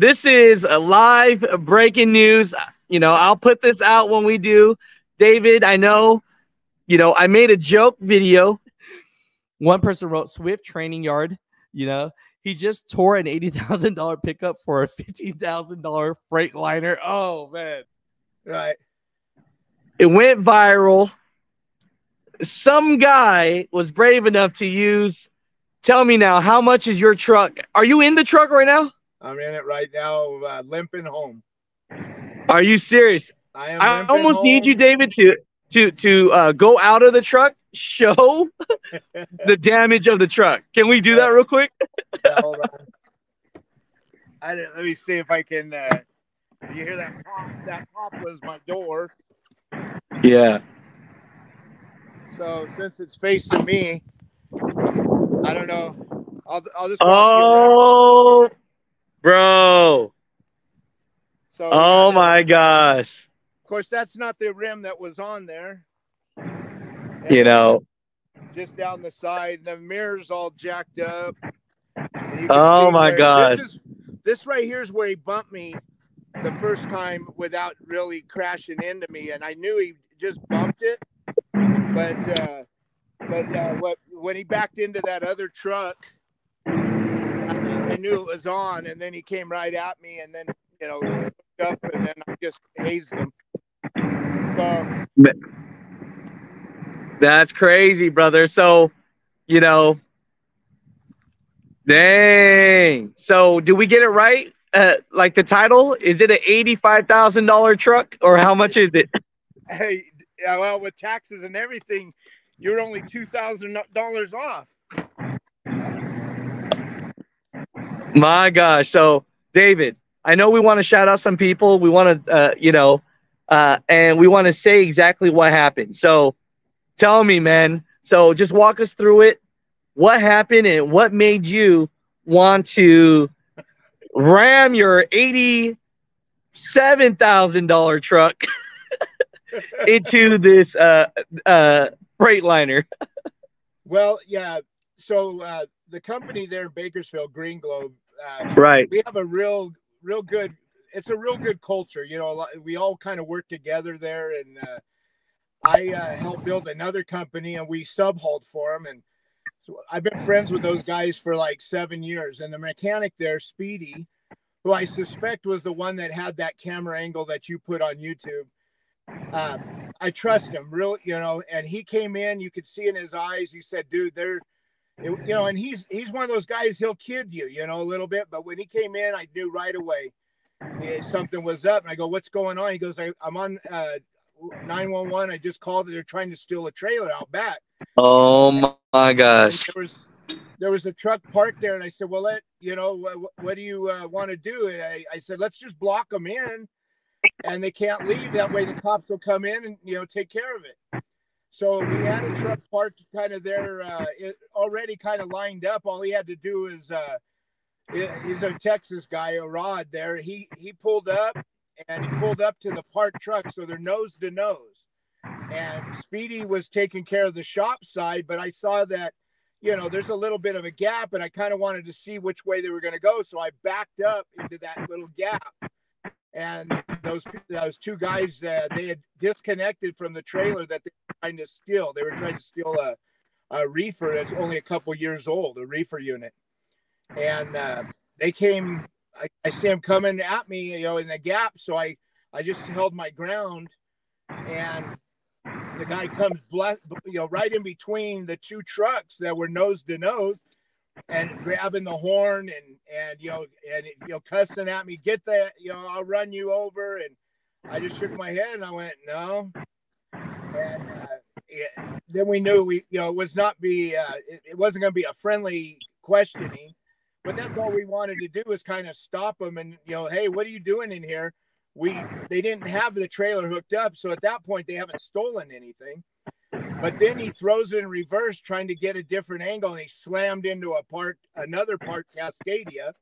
this is a live breaking news. You know, I'll put this out when we do. David, I know, you know, I made a joke video. One person wrote Swift training yard, you know, he just tore an $80,000 pickup for a $15,000 Freightliner. Oh, man. Right. It went viral. Some guy was brave enough to use. Tell me now, how much is your truck? Are you in the truck right now? I'm in it right now, uh, limping home. Are you serious? I am. I almost home. need you, David, to to to uh, go out of the truck, show the damage of the truck. Can we do that real quick? yeah, hold on. I let me see if I can. Uh, you hear that pop? That pop was my door. Yeah. So since it's facing me, I don't know. I'll I'll just. Oh, bro. So oh my gosh. Of course, that's not the rim that was on there. And you know. Just down the side, the mirror's all jacked up. Oh my gosh. This, is, this right here is where he bumped me the first time without really crashing into me, and I knew he just bumped it. But uh, but uh, what when he backed into that other truck, I, knew it was on, and then he came right at me, and then you know up, and then I just hazed him. So, That's crazy, brother. So, you know, dang. So, do we get it right? Uh, like the title, is it an eighty-five thousand dollar truck, or how much is it? Hey, yeah, well, with taxes and everything, you're only two thousand dollars off. My gosh. So, David, I know we want to shout out some people. We want to, uh, you know, uh, and we want to say exactly what happened. So, tell me, man. So, just walk us through it. What happened and what made you want to ram your eighty-seven thousand dollar truck into this uh, uh, Freightliner? well, yeah. So uh, the company there in Bakersfield, Green Globe, uh, right? We have a real, real good. It's a real good culture. You know, we all kind of work together there, and uh, I uh, helped build another company, and we subhauled for them. And so I've been friends with those guys for like seven years. And the mechanic there, Speedy, who I suspect was the one that had that camera angle that you put on YouTube. Uh, I trust him, really, you know. And he came in, you could see in his eyes. He said, "Dude, they're." It, you know, and he's he's one of those guys. He'll kid you, you know, a little bit. But when he came in, I knew right away yeah, something was up. And I go, "What's going on?" He goes, I, "I'm on uh, 911. I just called. They're trying to steal a trailer out back." Oh my gosh! There was there was a truck parked there, and I said, "Well, let you know what, what do you uh, want to do?" And I, I said, "Let's just block them in, and they can't leave. That way, the cops will come in and you know take care of it." So we had a truck parked kind of there, uh, it already kind of lined up. All he had to do is, uh, he's a Texas guy, a rod there. He he pulled up and he pulled up to the parked truck, so they're nose to nose. And Speedy was taking care of the shop side, but I saw that, you know, there's a little bit of a gap, and I kind of wanted to see which way they were going to go, so I backed up into that little gap and those those two guys uh, they had disconnected from the trailer that they trying to steal. They were trying to steal a, a reefer that's only a couple years old, a reefer unit, and uh, they came. I, I see them coming at me, you know, in the gap. So I I just held my ground, and the guy comes, you know, right in between the two trucks that were nose to nose and grabbing the horn and and you know and you know cussing at me get that you know i'll run you over and i just shook my head and i went no and uh, then we knew we you know it was not be uh, it, it wasn't going to be a friendly questioning but that's all we wanted to do was kind of stop them and you know hey what are you doing in here we they didn't have the trailer hooked up so at that point they haven't stolen anything but then he throws it in reverse, trying to get a different angle, and he slammed into a part, another part Cascadia,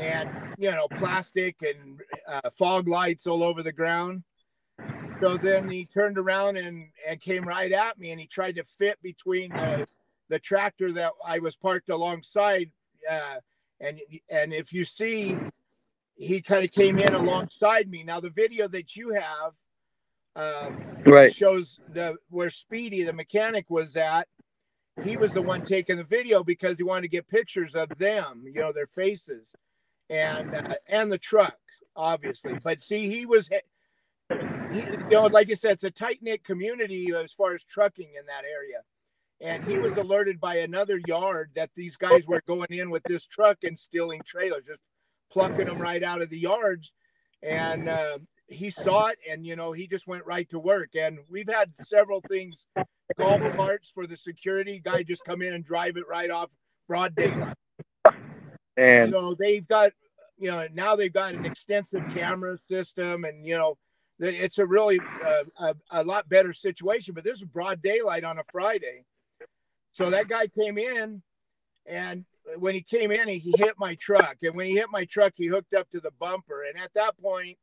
and you know, plastic and uh, fog lights all over the ground. So then he turned around and, and came right at me, and he tried to fit between the the tractor that I was parked alongside. Uh, and and if you see he kind of came in alongside me. Now the video that you have um, Right. shows the where Speedy, the mechanic, was at. He was the one taking the video because he wanted to get pictures of them, you know, their faces, and uh, and the truck, obviously. But see, he was, you know, like I said, it's a tight knit community as far as trucking in that area. And he was alerted by another yard that these guys were going in with this truck and stealing trailers, just plucking them right out of the yards. And uh, he saw it and you know he just went right to work and we've had several things golf carts for the security guy just come in and drive it right off broad daylight And so they've got you know now they've got an extensive camera system and you know it's a really uh, a, a lot better situation but this is broad daylight on a friday. So that guy came in and when he came in he hit my truck. And when he hit my truck he hooked up to the bumper. And at that point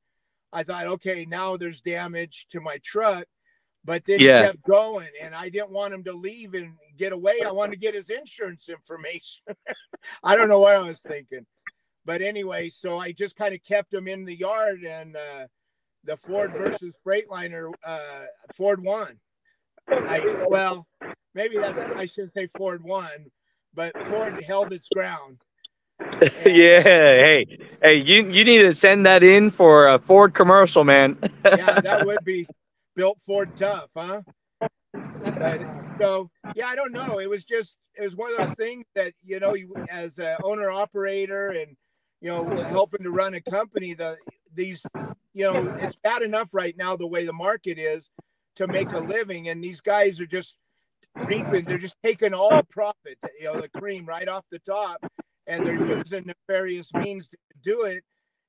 i thought okay now there's damage to my truck. But then Yeah. he kept going and i didn't want him to leave and get away. I wanted to get his insurance information. I don't know what i was thinking. But anyway so i just kind of kept him in the yard and uh the ford versus freightliner uh ford won I, well maybe that's i shouldn't say ford won but ford held its ground yeah, hey, hey, you you need to send that in for a Ford commercial, man. yeah, that would be built Ford tough, huh? But, so yeah, I don't know. It was just it was one of those things that you know, you as a owner operator and you know helping to run a company, the these you know it's bad enough right now the way the market is to make a living, and these guys are just reaping. They're just taking all profit, you know, the cream right off the top, and they're using nefarious means to do it.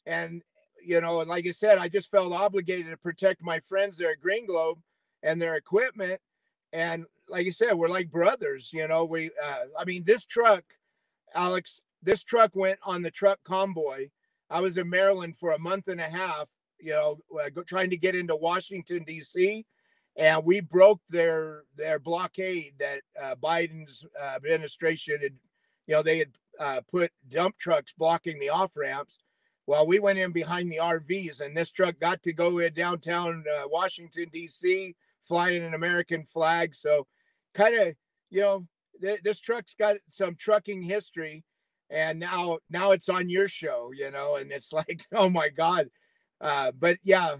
And you know, and like I said, I just felt obligated to protect my friends there at Green Globe and their equipment. And like I said, we're like brothers, you know. We, uh, I mean, this truck, Alex, this truck went on the truck convoy. I was in Maryland for a month and a half, you know, uh, trying to get into Washington D.C. And we broke their their blockade that uh, Biden's uh, administration had, you know, they had uh, put dump trucks blocking the off ramps. Well, we went in behind the RVs, and this truck got to go in downtown uh, Washington D.C. flying an American flag. So, kind of, you know, th- this truck's got some trucking history, and now now it's on your show, you know, and it's like, oh my god. Uh, but yeah,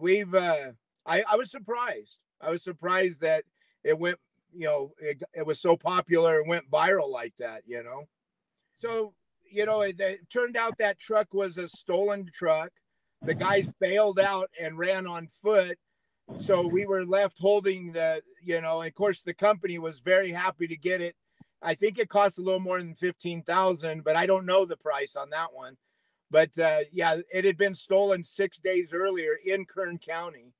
we've. Uh, I I was surprised. I was surprised that it went, you know, it, it was so popular and went viral like that, you know. So you know, it, it turned out that truck was a stolen truck. The guys bailed out and ran on foot. So we were left holding the, you know, of course the company was very happy to get it. I think it costs a little more than 15,000, but I don't know the price on that one. But uh, yeah, it had been stolen six days earlier in Kern County.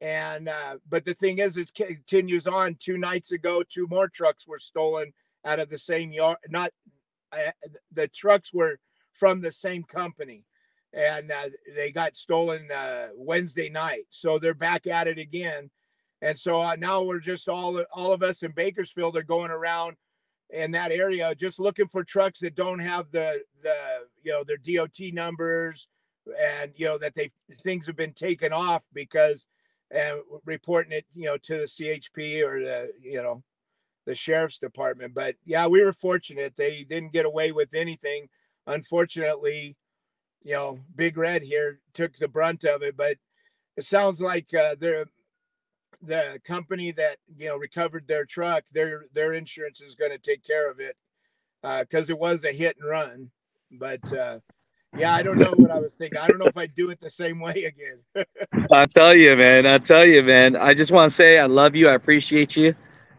And, uh, but the thing is, it continues on. Two nights ago, two more trucks were stolen out of the same yard, not uh, the trucks were from the same company and uh, they got stolen uh, Wednesday night. So they're back at it again. And so uh, now we're just all all of us in Bakersfield are going around in that area just looking for trucks that don't have the the you know their DOT numbers and you know that they things have been taken off because and reporting it you know to the CHP or the you know the sheriff's department. But yeah, we were fortunate. They didn't get away with anything. Unfortunately, you know, Big Red here took the brunt of it. But it sounds like uh, they're the company that you know recovered their truck. Their their insurance is going to take care of it because it was a hit and run. But uh, yeah, I don't know what I was thinking. I don't know if I'd do it the same way again. I tell you, man. I tell you, man. I just want to say I love you. I appreciate you.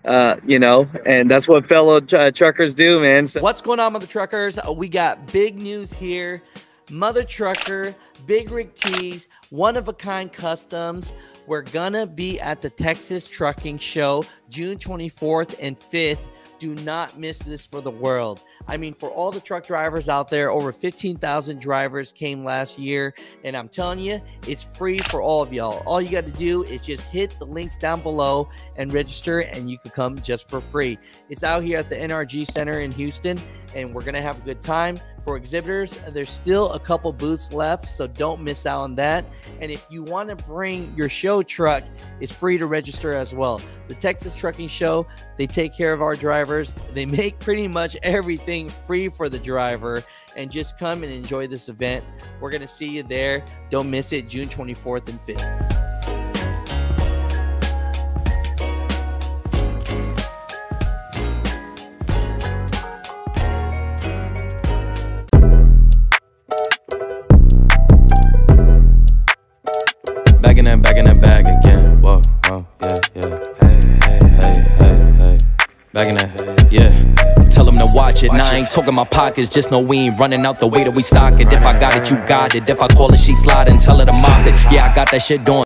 Uh, you know, and that's what fellow uh, truckers do, man. So, What's going on with the truckers? Uh, We got big news here. Mutha Trucker, Big Rig Tees, One of a Kind Customs. We're gonna be at the Texas Trucking Show June 24th and 5th. Do not miss this for the world. I mean, for all the truck drivers out there, over 15,000 drivers came last year. And I'm telling you, it's free for all of y'all. All you got to do is just hit the links down below and register, and you can come just for free. It's out here at the NRG Center in Houston, and we're going to have a good time. For exhibitors, there's still a couple booths left, so don't miss out on that. And if you want to bring your show truck, it's free to register as well. The Texas Trucking Show, they take care of our drivers. They make pretty much everything free for the driver. And just come and enjoy this event. We're going to see you there. Don't miss it, June 24th and 5th. Back in that, yeah. Tell them to watch it. Now I ain't talking my pockets, just know we ain't running out the way that we stock it. If I got it, you got it. If I call it, she sliding, tell her to mop it. Yeah, I got that shit doing.